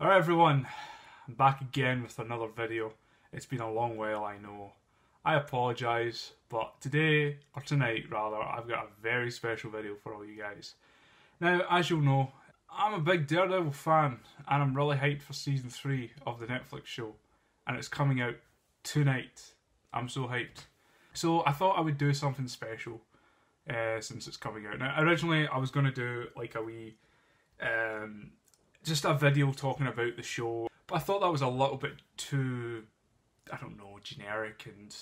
Alright everyone, I'm back again with another video. It's been a long while, I know. I apologise, but today, or tonight rather, I've got a very special video for all you guys. Now, as you'll know, I'm a big Daredevil fan, and I'm really hyped for season 3 of the Netflix show, and it's coming out tonight. I'm so hyped. So I thought I would do something special uh, since it's coming out. Now, originally I was going to do like a wee um, just a video talking about the show. But I thought that was a little bit too, I don't know, generic and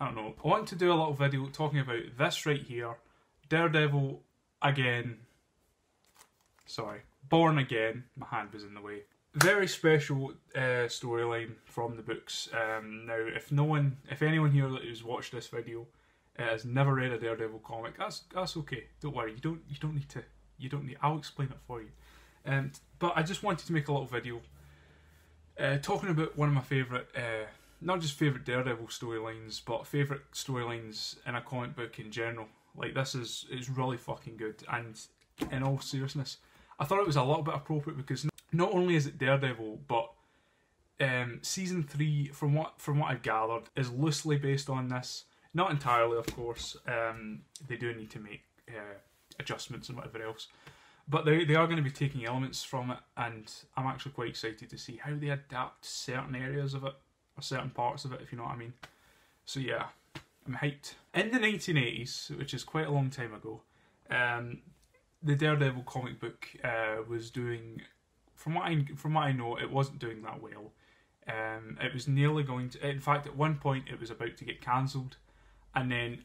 I don't know. I want to do a little video talking about this right here, Daredevil again. Sorry, Born Again. My hand was in the way. Very special uh, storyline from the books. Um, now, if no one, if anyone here that has watched this video uh, has never read a Daredevil comic, that's that's okay. Don't worry. You don't you don't need to. You don't need. I'll explain it for you. Um, but I just wanted to make a little video uh, talking about one of my favourite, uh, not just favourite Daredevil storylines, but favourite storylines in a comic book in general. Like this is is really fucking good, and in all seriousness, I thought it was a little bit appropriate because not only is it Daredevil, but um, season three, from what from what I've gathered, is loosely based on this. Not entirely, of course. Um, they do need to make uh, adjustments and whatever else but they, they are going to be taking elements from it, and I'm actually quite excited to see how they adapt certain areas of it, or certain parts of it, if you know what I mean. So yeah, I'm hyped. In the 1980s, which is quite a long time ago, um, the Daredevil comic book uh, was doing, from what I from what I know, it wasn't doing that well. Um, it was nearly going to. In fact, at one point, it was about to get cancelled, and then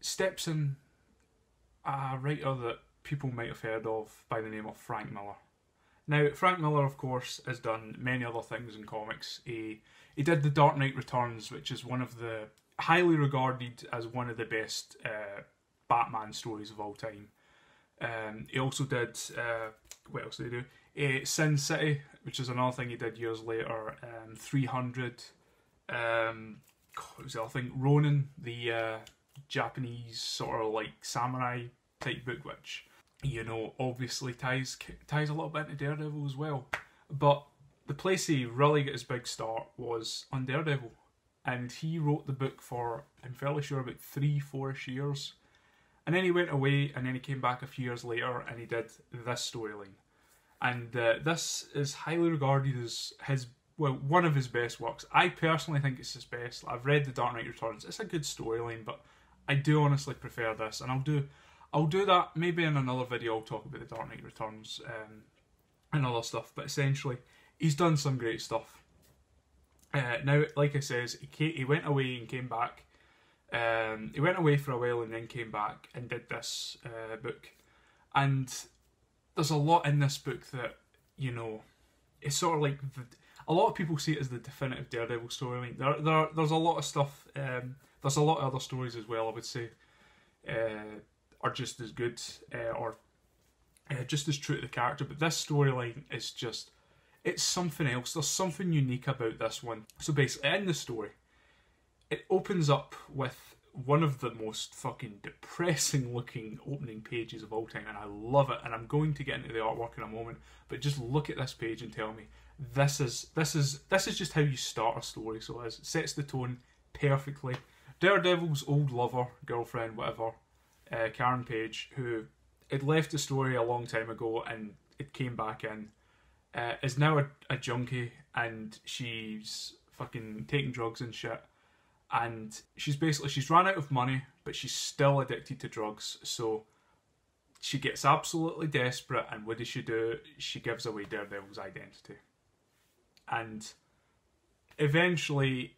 steps in a writer that people might have heard of by the name of Frank Miller. Now, Frank Miller, of course, has done many other things in comics. He he did The Dark Knight Returns, which is one of the highly regarded as one of the best uh, Batman stories of all time. Um, he also did uh, what else did he do? Uh, Sin City, which is another thing he did years later. Um, Three Hundred. Um, what was the other thing? Ronin, the uh, Japanese sort of like samurai type book, which you know, obviously ties ties a little bit into Daredevil as well. But the place he really got his big start was on Daredevil, and he wrote the book for I'm fairly sure about three, four-ish years, and then he went away, and then he came back a few years later, and he did this storyline, and uh, this is highly regarded as his well one of his best works. I personally think it's his best. I've read The Dark Knight Returns; it's a good storyline, but I do honestly prefer this, and I'll do I'll do that maybe in another video. I'll talk about the Dark Knight Returns um, and other stuff. But essentially, he's done some great stuff. Uh, now, like I says, he came, he went away and came back. Um, he went away for a while and then came back and did this uh, book. And there's a lot in this book that you know, it's sort of like the, a lot of people see it as the definitive Daredevil storyline. There, there, there's a lot of stuff. Um, there's a lot of other stories as well. I would say. Uh, are just as good uh, or uh, just as true to the character. But this storyline is just, it's something else. There's something unique about this one. So basically, in the story, it opens up with one of the most fucking depressing looking opening pages of all time, and I love it. And I'm going to get into the artwork in a moment, but just look at this page and tell me this is this is this is just how you start a story. So it sets the tone perfectly. Daredevil's old lover, girlfriend, whatever, uh, Karen Page, who had left the story a long time ago and it came back in, uh, is now a, a junkie and she's fucking taking drugs and shit. And she's basically she's run out of money, but she's still addicted to drugs. So she gets absolutely desperate, and what does she do? She gives away Daredevil's identity. And eventually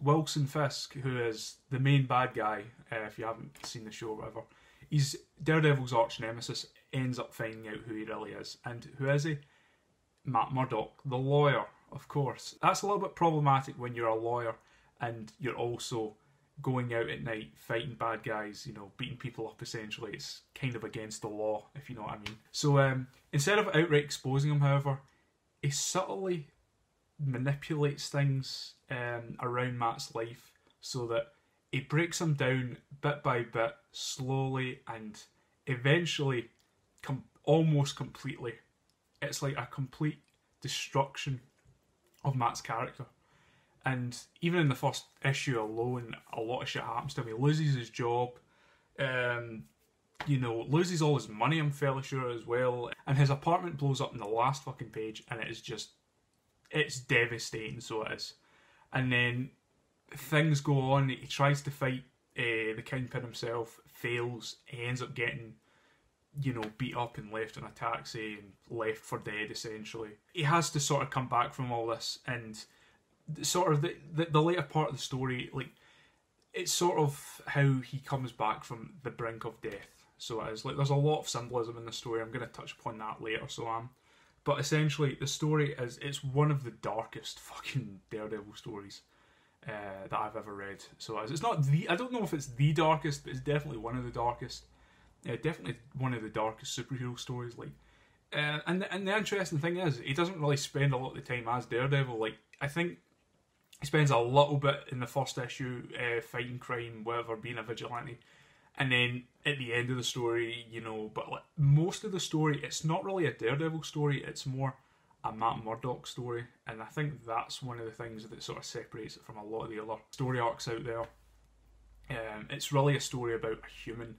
Wilson Fisk, who is the main bad guy, uh, if you haven't seen the show or whatever, he's Daredevil's arch nemesis, ends up finding out who he really is. And who is he? Matt Murdock, the lawyer, of course. That's a little bit problematic when you're a lawyer and you're also going out at night fighting bad guys, you know, beating people up essentially. It's kind of against the law, if you know what I mean. So um, instead of outright exposing him, however, he subtly manipulates things um, around Matt's life so that he breaks him down bit by bit, slowly, and eventually, com- almost completely. It's like a complete destruction of Matt's character. And even in the first issue alone, a lot of shit happens to him. He loses his job. Um, you know, loses all his money, I'm fairly sure, as well. And his apartment blows up in the last fucking page, and it is just. It's devastating, so it is. And then things go on. He tries to fight uh, the Kingpin himself, fails. He ends up getting, you know, beat up and left in a taxi and left for dead, essentially. He has to sort of come back from all this, and sort of the, the, the later part of the story, like, it's sort of how he comes back from the brink of death so it is like there's a lot of symbolism in the story. I'm going to touch upon that later. So am. But essentially, the story is it's one of the darkest fucking Daredevil stories uh, that I've ever read. So it's not the I don't know if it's the darkest, but it's definitely one of the darkest. Uh, definitely one of the darkest superhero stories. Like, uh, and the, and the interesting thing is, he doesn't really spend a lot of the time as Daredevil. Like, I think he spends a little bit in the first issue uh, fighting crime, whatever, being a vigilante and then at the end of the story, you know, but like most of the story, it's not really a Daredevil story. It's more a Matt Murdock story, and I think that's one of the things that sort of separates it from a lot of the other story arcs out there. Um, it's really a story about a human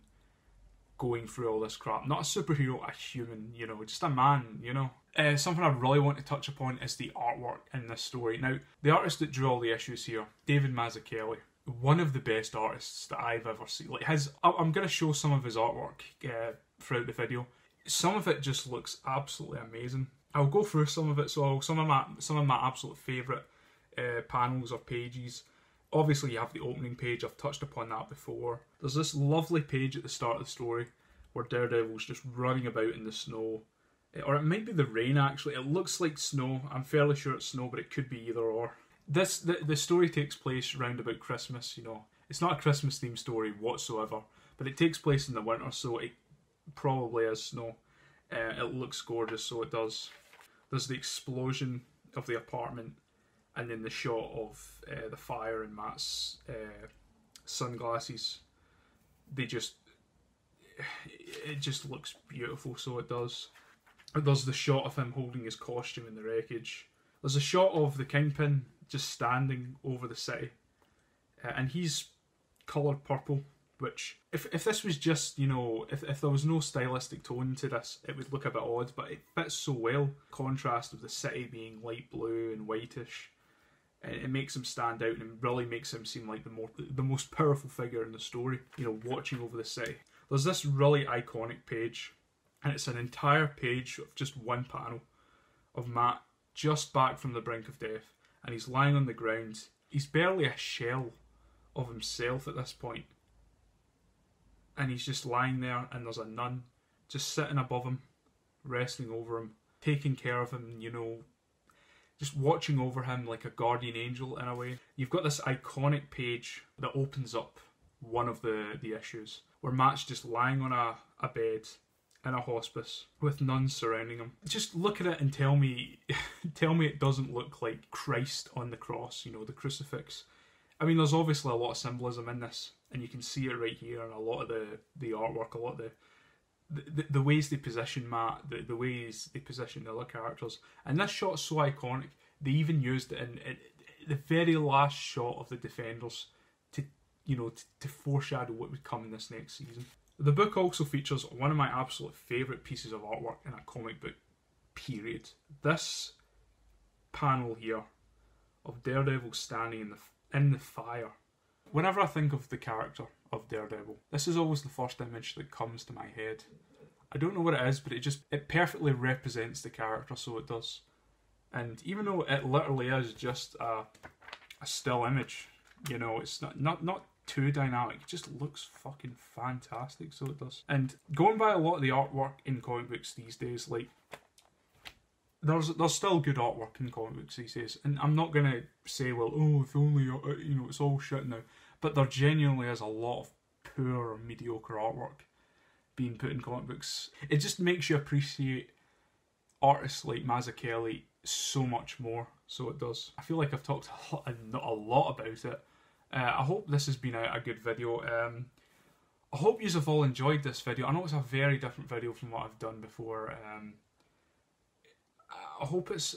going through all this crap. Not a superhero, a human, you know, just a man, you know. Uh, something I really want to touch upon is the artwork in this story. Now, the artist that drew all the issues here, David Mazzucchelli, one of the best artists that I've ever seen. Like his, I'm going to show some of his artwork uh, throughout the video. Some of it just looks absolutely amazing. I'll go through some of it. So some of my some of my absolute favourite uh, panels or pages. Obviously, you have the opening page. I've touched upon that before. There's this lovely page at the start of the story where Daredevil's just running about in the snow, or it might be the rain. Actually, it looks like snow. I'm fairly sure it's snow, but it could be either or this the, the story takes place round about Christmas. You know, it's not a Christmas themed story whatsoever, but it takes place in the winter, so it probably is snow. Uh, it looks gorgeous, so it does. There's the explosion of the apartment, and then the shot of uh, the fire and Matt's uh, sunglasses. They just, it just looks beautiful, so it does. There's the shot of him holding his costume in the wreckage. There's a shot of the Kingpin just standing over the city, uh, and he's coloured purple. Which, if if this was just you know, if if there was no stylistic tone to this, it would look a bit odd. But it fits so well. Contrast of the city being light blue and whitish, it, it makes him stand out and really makes him seem like the more the most powerful figure in the story. You know, watching over the city. There's this really iconic page, and it's an entire page of just one panel of Matt just back from the brink of death and he's lying on the ground. He's barely a shell of himself at this point. And he's just lying there, and there's a nun just sitting above him, resting over him, taking care of him, you know, just watching over him like a guardian angel in a way. You've got this iconic page that opens up one of the, the issues where Matt's just lying on a, a bed in a hospice with nuns surrounding him. Just look at it and tell me, tell me it doesn't look like Christ on the cross. You know, the crucifix. I mean, there's obviously a lot of symbolism in this, and you can see it right here in a lot of the the artwork, a lot of the. The, the ways they position Matt, the, the ways they position the other characters, and this shot's so iconic. They even used it in, in the very last shot of the defenders to, you know, to, to foreshadow what would come in this next season. The book also features one of my absolute favourite pieces of artwork in a comic book, period. This panel here of Daredevil standing in the in the fire. Whenever I think of the character of Daredevil, this is always the first image that comes to my head. I don't know what it is, but it just it perfectly represents the character, so it does. And even though it literally is just a a still image, you know, it's not not not too dynamic. It just looks fucking fantastic, so it does. And going by a lot of the artwork in comic books these days, like there's there's still good artwork in comic books these days, and I'm not gonna say, well, oh, if only uh, you know it's all shit now, but there genuinely is a lot of poor or mediocre artwork being put in comic books. It just makes you appreciate artists like Mazzucchelli so much more. So it does. I feel like I've talked a lot, a lot about it uh, I hope this has been a, a good video. Um, I hope you have all enjoyed this video. I know it's a very different video from what I've done before. Um, I hope it's.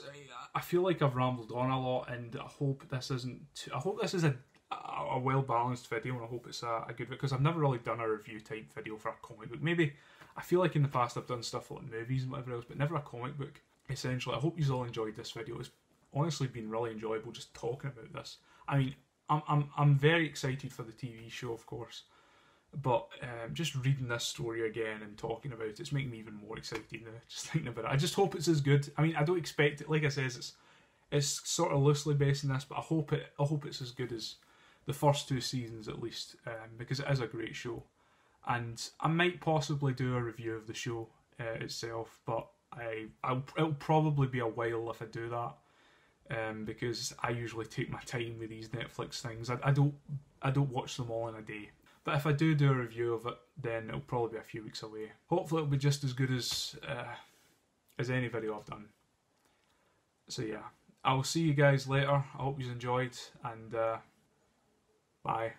I feel like I've rambled on a lot, and I hope this isn't. Too, I hope this is a a well balanced video, and I hope it's a, a good because I've never really done a review type video for a comic book. Maybe I feel like in the past I've done stuff like movies and whatever else, but never a comic book. Essentially, I hope you all enjoyed this video. It's honestly been really enjoyable just talking about this. I mean, I'm I'm I'm very excited for the TV show, of course. But um, just reading this story again and talking about it, it's making me even more excited now. Just thinking about it, I just hope it's as good. I mean, I don't expect it. Like I says, it's it's sort of loosely based on this, but I hope it. I hope it's as good as the first two seasons at least, um, because it is a great show. And I might possibly do a review of the show uh, itself, but I I'll, it'll probably be a while if I do that. Um, because I usually take my time with these Netflix things. I, I don't I don't watch them all in a day. But if I do do a review of it, then it'll probably be a few weeks away. Hopefully, it'll be just as good as uh, as any video I've done. So yeah, I'll see you guys later. I hope you enjoyed, and uh, bye.